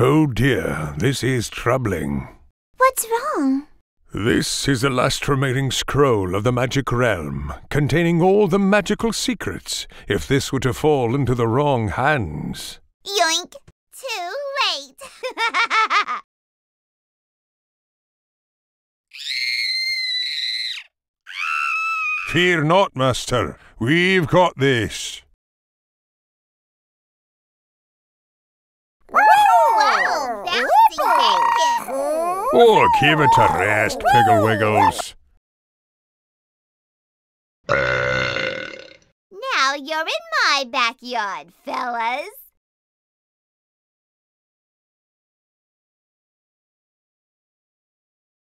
Oh dear, this is troubling. What's wrong? This is the last remaining scroll of the magic realm, containing all the magical secrets, if this were to fall into the wrong hands. Yoink! Too late! Fear not, master. We've got this. Oh, give it a rest, Piggle Wiggles. Now you're in my backyard, fellas.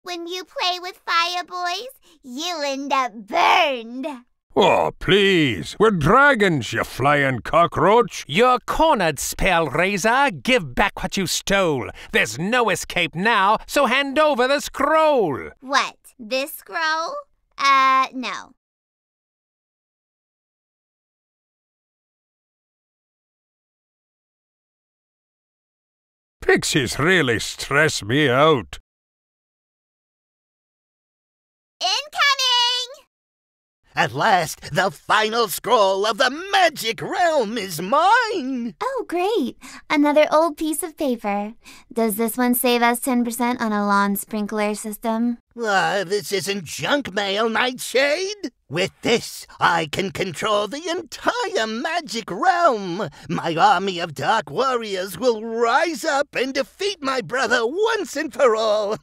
When you play with fire boys, you end up burned. Oh, please. We're dragons, you flying cockroach. You're cornered, Spell Razor. Give back what you stole. There's no escape now, so hand over the scroll. What? This scroll? Uh, no. Pixies really stress me out. Incoming! At last, the final scroll of the magic realm is mine! Oh, great. Another old piece of paper. Does this one save us 10% on a lawn sprinkler system? Ah, this isn't junk mail, Nightshade! With this, I can control the entire magic realm! My army of dark warriors will rise up and defeat my brother once and for all!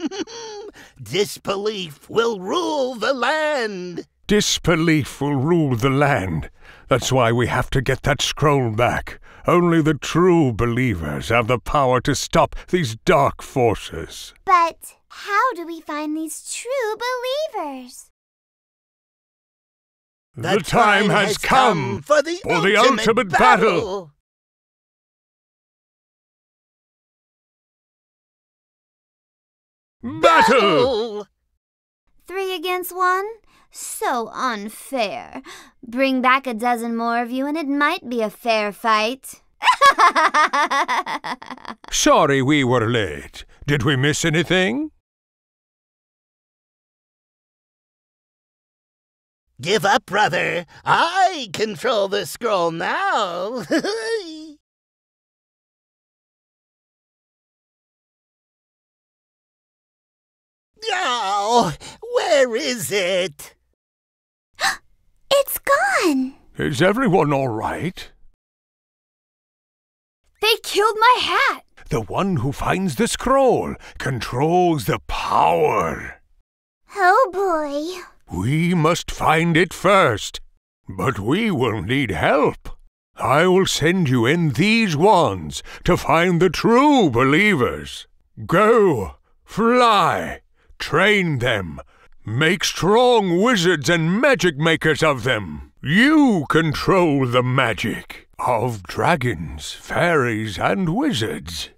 Disbelief will rule the land! Disbelief will rule the land. That's why we have to get that scroll back. Only the true believers have the power to stop these dark forces. But how do we find these true believers? The, time, has come for the for the ultimate, ultimate battle. battle! Three against one? So unfair. Bring back a dozen more of you and it might be a fair fight. Sorry we were late. Did we miss anything? Give up, brother. I control the scroll now. oh, where is it? Is everyone all right? They killed my hat. The one who finds the scroll controls the power. Oh boy. We must find it first. But we will need help. I will send you in these wands to find the true believers. Go, fly, train them, make strong wizards and magic makers of them. You control the magic of dragons, fairies, and wizards.